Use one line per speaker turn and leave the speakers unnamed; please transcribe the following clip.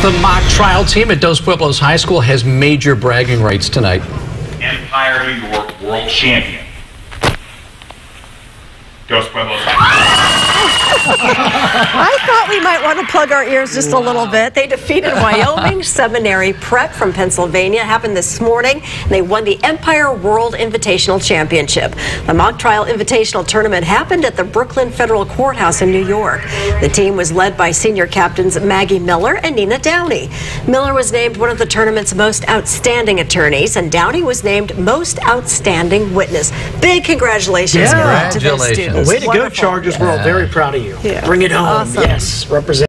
The mock trial team at Dos Pueblos High School has major bragging rights tonight.
Empire New York World Champion. Dos Pueblos High
I thought we might want to plug our ears just a little bit. They defeated Wyoming Seminary Prep from Pennsylvania. It happened this morning. And they won the Empire World Invitational Championship. The mock trial invitational tournament happened at the Brooklyn Federal Courthouse in New York. The team was led by senior captains Maggie Miller and Nina Downey. Miller was named one of the tournament's most outstanding attorneys, and Downey was named most outstanding witness. Big congratulations
Yeah.
to those students.
Way to go,
Wonderful.
Chargers. We're all very proud of you.
Yeah.
Bring it home.
Awesome.
Yes, represent.